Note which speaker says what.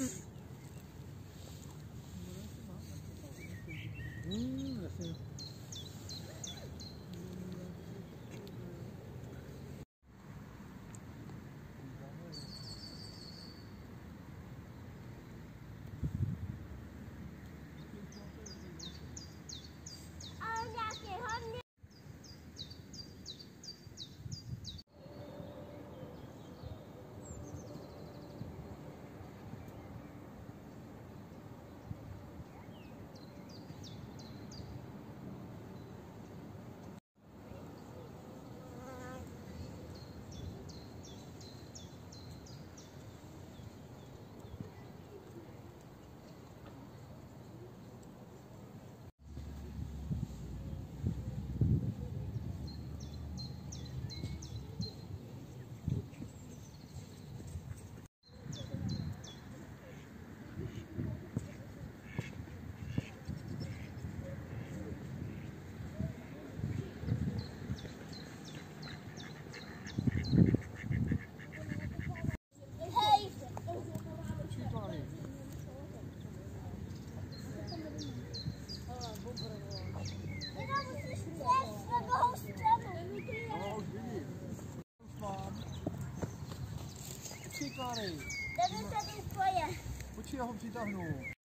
Speaker 1: うん。うんです。stary. Dat is, dat is já je. Op.